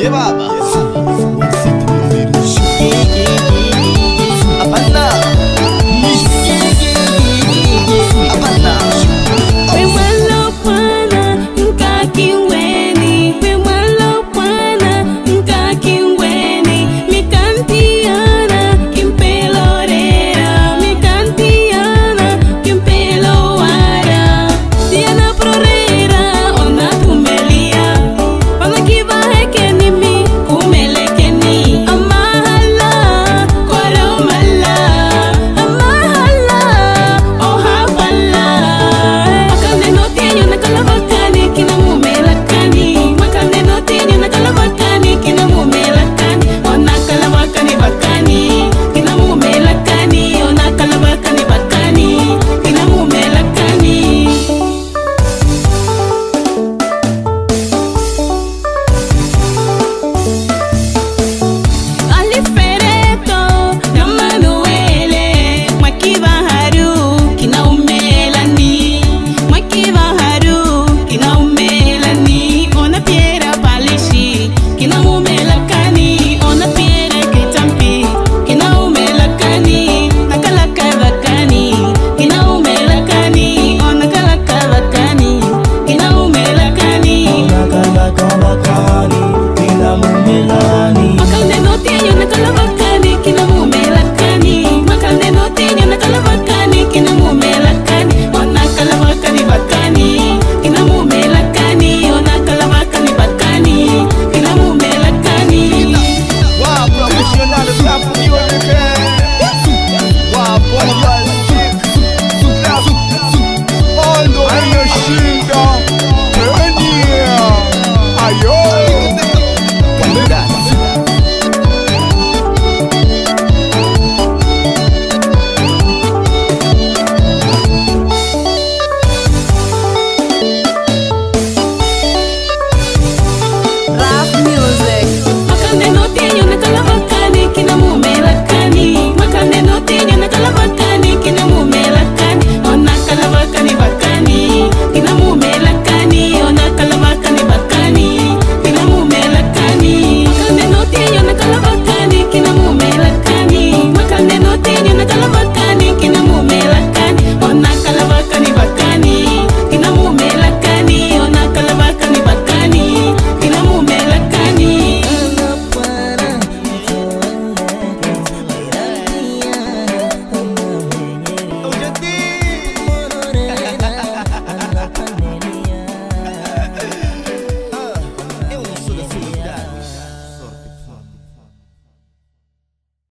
别爸爸